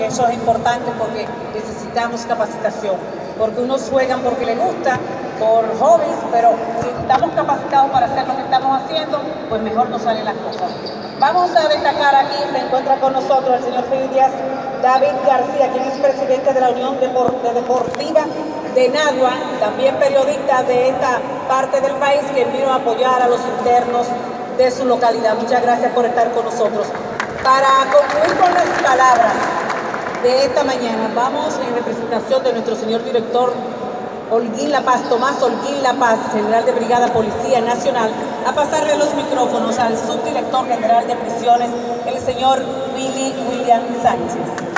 Eso es importante porque necesitamos capacitación, porque unos juegan porque les gusta, por hobbies, pero si estamos capacitados para hacer lo que estamos haciendo, pues mejor nos salen las cosas. Vamos a destacar aquí, se encuentra con nosotros el señor Fidias David García, quien es presidente de la Unión Deportiva de Nagua, también periodista de esta parte del país que vino a apoyar a los internos de su localidad. Muchas gracias por estar con nosotros. Para concluir con las palabras de esta mañana, vamos en representación de nuestro señor director Holguín La Paz, Tomás Holguín La Paz, general de Brigada Policía Nacional, a pasarle los micrófonos al subdirector general de prisiones, el señor Willy William Sánchez.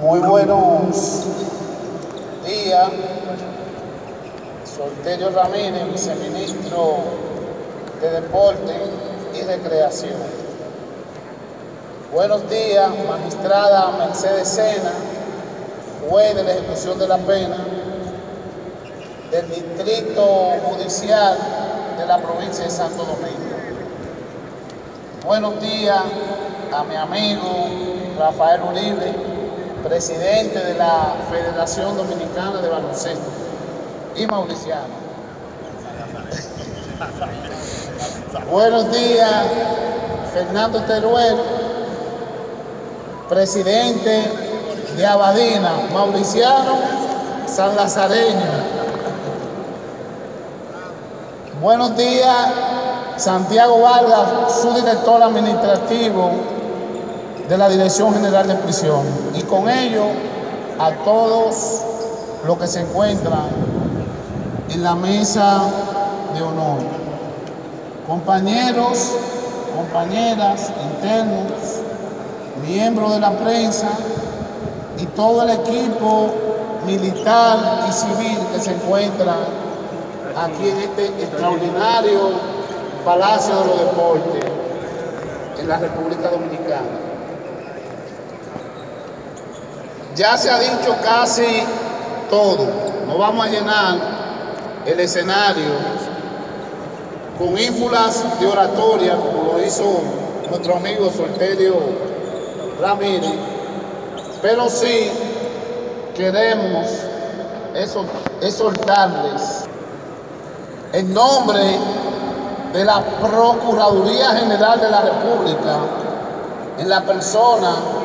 Muy buenos días, Solterio Ramírez, viceministro de Deporte y Recreación. Buenos días, magistrada Mercedes Sena, juez de la ejecución de la pena del Distrito Judicial de la provincia de Santo Domingo. Buenos días a mi amigo Rafael Uribe, presidente de la Federación Dominicana de Baloncesto, y Mauriciano. Buenos días, Fernando Teruel, presidente de Abadina, Mauriciano, San Lazareño. Buenos días, Santiago Vargas, su director administrativo de la Dirección General de Prisión y con ello a todos los que se encuentran en la mesa de honor. Compañeros, compañeras, internos, miembros de la prensa y todo el equipo militar y civil que se encuentra aquí en este extraordinario Palacio de los Deportes en la República Dominicana. Ya se ha dicho casi todo. No vamos a llenar el escenario con ínfulas de oratoria, como lo hizo nuestro amigo Solterio Ramírez, pero sí queremos exhortarles en nombre de la Procuraduría General de la República, en la persona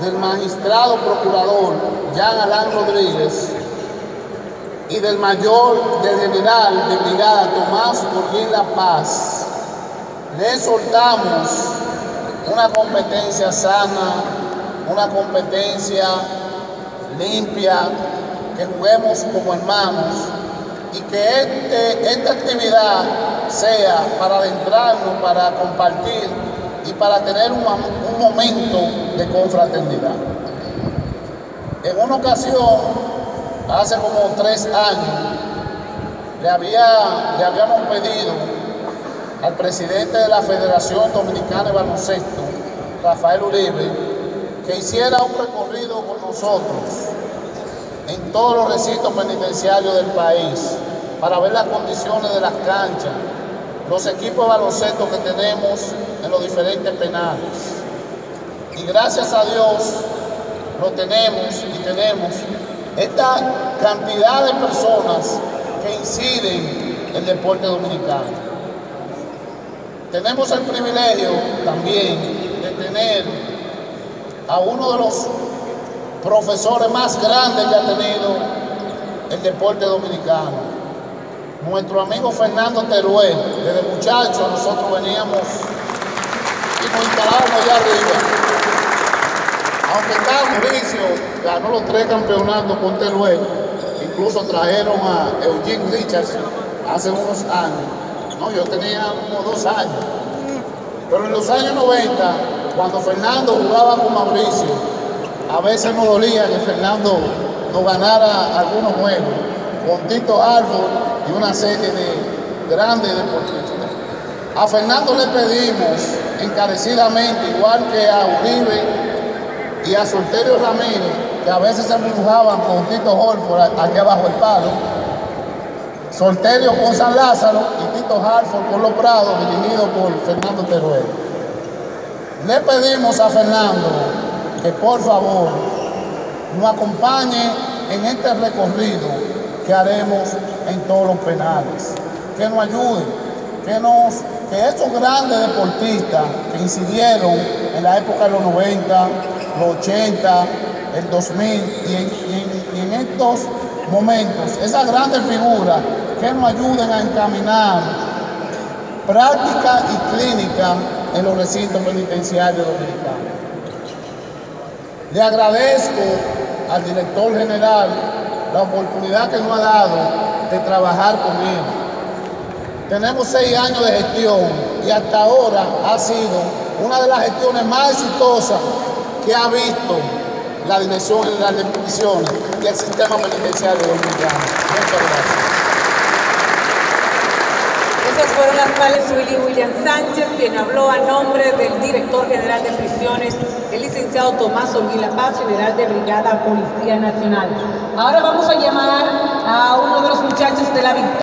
del magistrado procurador Jean Alain Rodríguez y del mayor del general de brigada Tomás Urquín La Paz, le soltamos una competencia sana, una competencia limpia, que juguemos como hermanos y que este, esta actividad sea para adentrarnos, para compartir y para tener un, momento de confraternidad. En una ocasión, hace como tres años, le, había, le habíamos pedido al presidente de la Federación Dominicana de Baloncesto, Rafael Uribe, que hiciera un recorrido con nosotros en todos los recintos penitenciarios del país para ver las condiciones de las canchas, los equipos de baloncesto que tenemos en los diferentes penales. Y gracias a Dios lo tenemos y tenemos esta cantidad de personas que inciden en el deporte dominicano. Tenemos el privilegio también de tener a uno de los profesores más grandes que ha tenido el deporte dominicano, nuestro amigo Fernando Teruel, desde muchachos nosotros veníamos y nos instalábamos allá arriba. Aunque está Mauricio, ganó los tres campeonatos con Teruel, incluso trajeron a Eugene Richards hace unos años. No, yo tenía como dos años. Pero en los años 90, cuando Fernando jugaba con Mauricio, a veces nos dolía que Fernando no ganara algunos juegos. Con Tito y una serie de grandes deportistas. A Fernando le pedimos encarecidamente, igual que a Uribe y a Solterio Ramírez, que a veces se embrujaban con Tito Holford aquí abajo el palo, Solterio con San Lázaro y Tito Harford con Los Prados, dirigido por Fernando Teruel. Le pedimos a Fernando que por favor nos acompañe en este recorrido que haremos en todos los penales, que nos ayude, que, nos, que estos grandes deportistas que incidieron en la época de los 90, los 80, el 2000 y en, estos momentos, esas grandes figuras que nos ayuden a encaminar práctica y clínica en los recintos penitenciarios dominicanos. Le agradezco al director general la oportunidad que nos ha dado de trabajar con él. Tenemos seis años de gestión y hasta ahora ha sido una de las gestiones más exitosas que ha visto la Dirección General de Prisiones y el sistema penitenciario dominicano. Muchas gracias. Esas fueron las cuales Willy William Sánchez, quien habló a nombre del director general de prisiones, el licenciado Tomás Olguila Paz, general de Brigada Policía Nacional. Ahora vamos a llamar a uno de los muchachos de la Victoria.